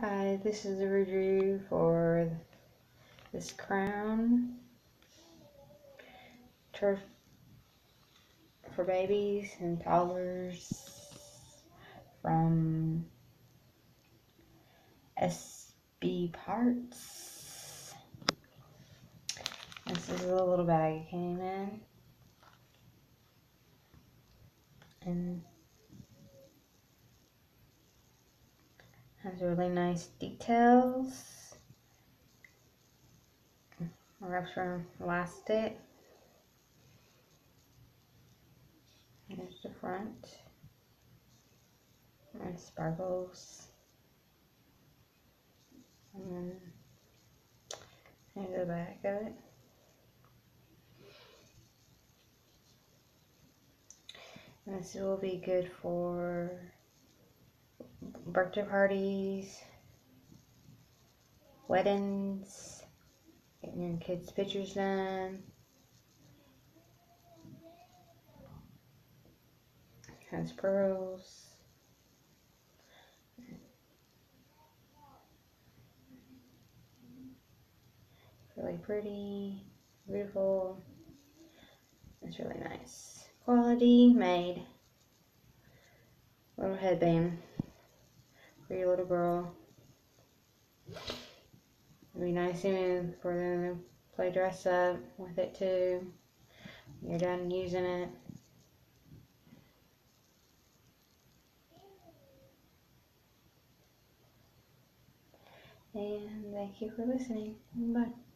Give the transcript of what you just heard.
Hi, this is a review for this crown turf for babies and toddlers from SBParts. This is a little bag it came in. And Has really nice details. Wraps from elastic. Here's the front. And sparkles. And then here's the back of it. And this will be good for birthday parties, weddings, getting your kids' pictures done. Has pearls. Really pretty, beautiful. It's really nice. Quality made. Little headband for your little girl. It'd be nice even for them to play dress up with it too. You're done using it. And thank you for listening. Bye.